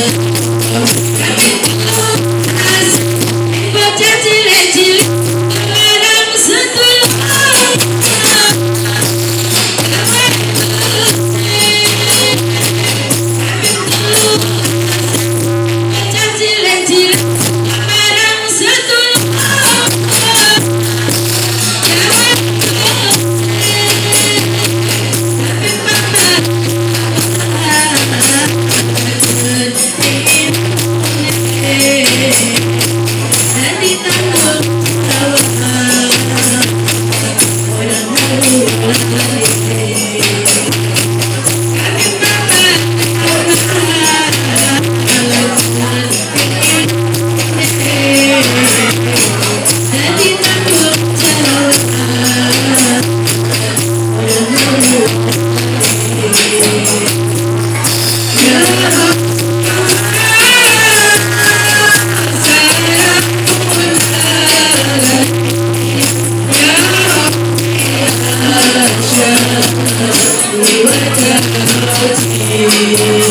good. you.